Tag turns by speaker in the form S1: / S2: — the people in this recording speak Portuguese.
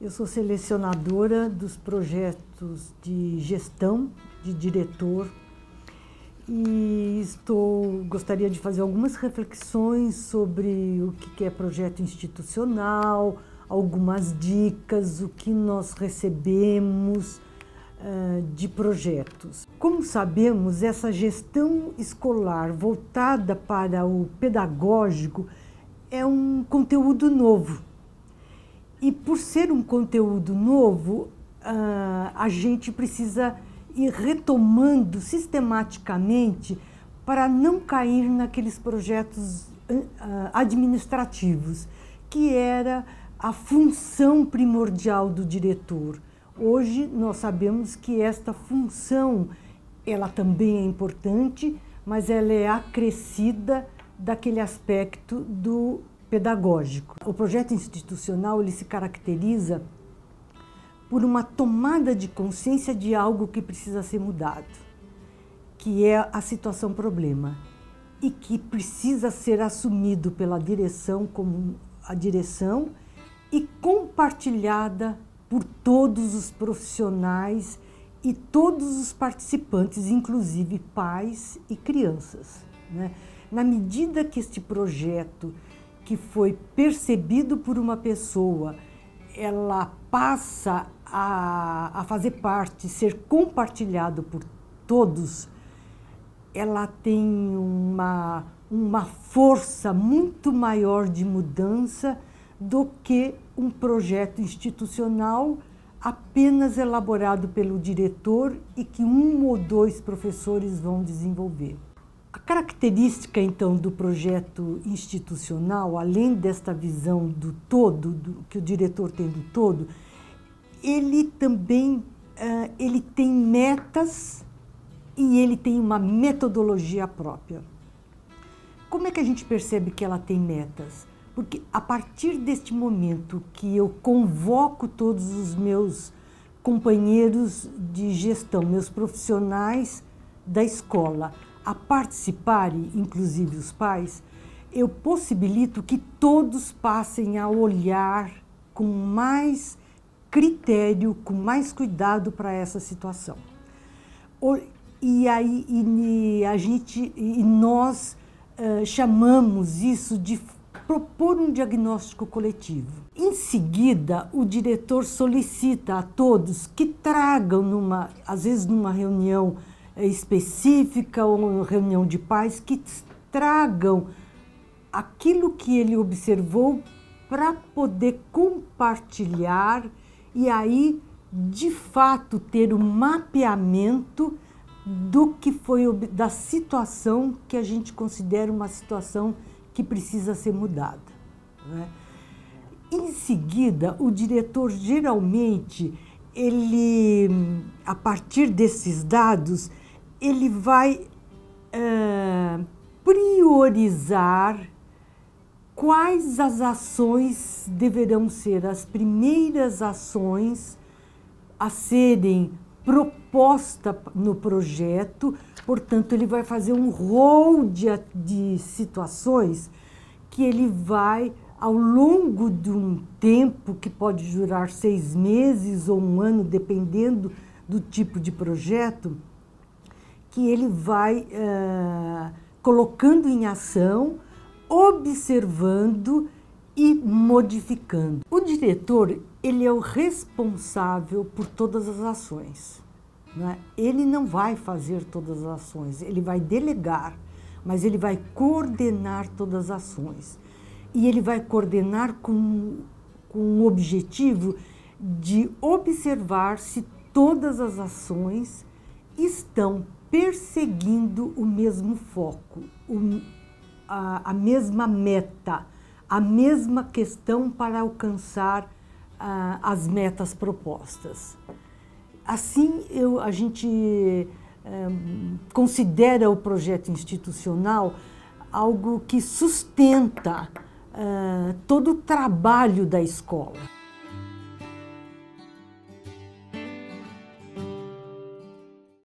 S1: Eu sou selecionadora dos projetos de gestão de diretor e estou gostaria de fazer algumas reflexões sobre o que é projeto institucional, algumas dicas, o que nós recebemos uh, de projetos. Como sabemos, essa gestão escolar voltada para o pedagógico é um conteúdo novo e por ser um conteúdo novo, uh, a gente precisa ir retomando sistematicamente para não cair naqueles projetos uh, administrativos, que era a função primordial do diretor. Hoje nós sabemos que esta função ela também é importante, mas ela é acrescida daquele aspecto do pedagógico. O projeto institucional ele se caracteriza por uma tomada de consciência de algo que precisa ser mudado, que é a situação problema e que precisa ser assumido pela direção como a direção e compartilhada por todos os profissionais e todos os participantes, inclusive pais e crianças. Né? Na medida que este projeto que foi percebido por uma pessoa, ela passa a, a fazer parte, ser compartilhado por todos, ela tem uma, uma força muito maior de mudança do que um projeto institucional apenas elaborado pelo diretor e que um ou dois professores vão desenvolver. A característica, então, do projeto institucional, além desta visão do todo, do, que o diretor tem do todo, ele também uh, ele tem metas e ele tem uma metodologia própria. Como é que a gente percebe que ela tem metas? Porque a partir deste momento que eu convoco todos os meus companheiros de gestão, meus profissionais da escola, a participarem, inclusive os pais, eu possibilito que todos passem a olhar com mais critério, com mais cuidado para essa situação. E aí e a gente e nós uh, chamamos isso de propor um diagnóstico coletivo. Em seguida, o diretor solicita a todos que tragam numa, às vezes numa reunião específica ou reunião de pais que tragam aquilo que ele observou para poder compartilhar e aí de fato ter um mapeamento do que foi da situação que a gente considera uma situação que precisa ser mudada. Né? Em seguida, o diretor geralmente ele, a partir desses dados, ele vai uh, priorizar quais as ações deverão ser. As primeiras ações a serem proposta no projeto, portanto, ele vai fazer um rol de, de situações que ele vai, ao longo de um tempo, que pode durar seis meses ou um ano, dependendo do tipo de projeto, que ele vai uh, colocando em ação, observando e modificando. O diretor ele é o responsável por todas as ações. Né? Ele não vai fazer todas as ações, ele vai delegar, mas ele vai coordenar todas as ações. E ele vai coordenar com, com o objetivo de observar se todas as ações estão perseguindo o mesmo foco, o, a, a, mesma meta, a mesma questão para alcançar a, as metas propostas. Assim, eu, a gente é, considera o projeto institucional algo que sustenta é, todo o trabalho da escola.